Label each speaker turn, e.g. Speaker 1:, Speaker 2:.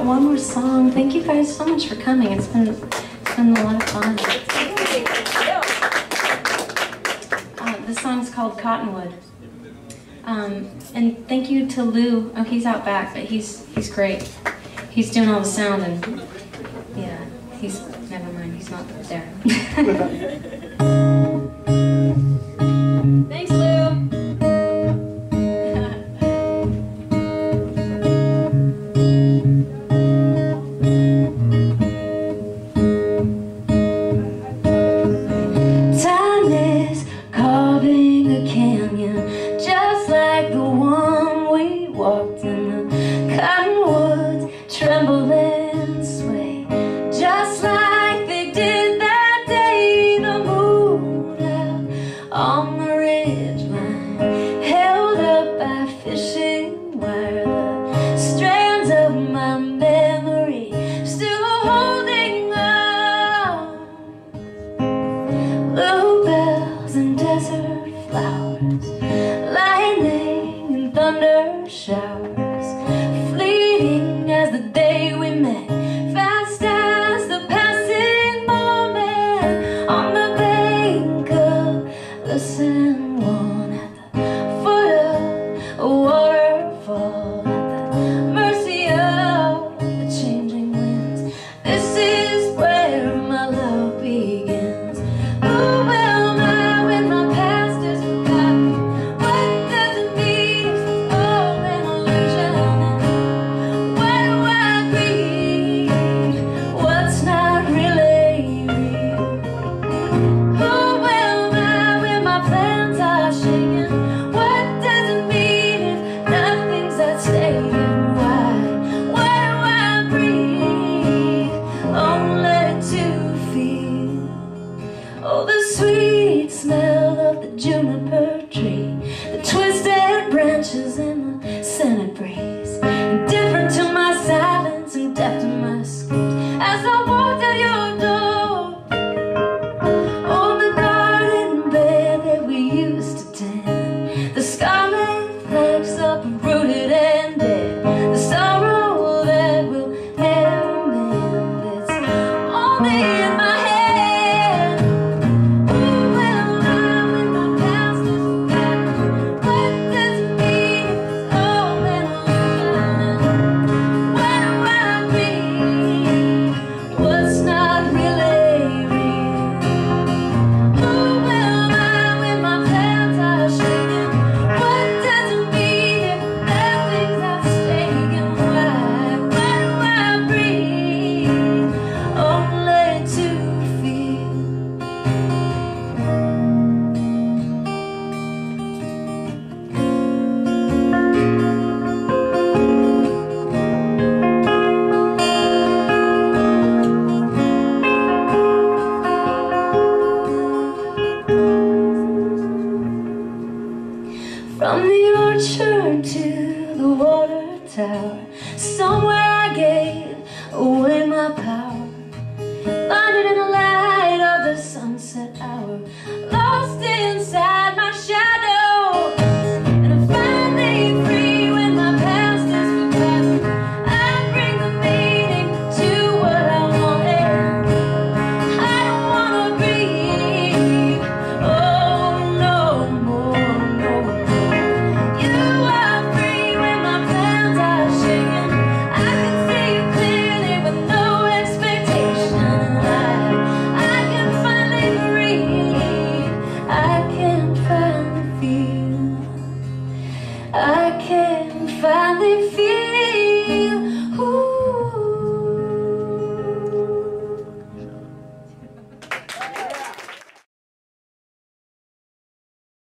Speaker 1: got one more song. Thank you guys so much for coming. It's been, it's been a lot of fun. Uh, this song's called Cottonwood. Um, and thank you to Lou. Oh, he's out back, but he's he's great. He's doing all the sound and yeah, he's never mind. He's not there. Held up by fishing wire. The strands of my memory Still holding on. Bluebells and desert flowers Lightning and thunder showers. waterfall tree. From the orchard to the water tower Somewhere I gave away my power.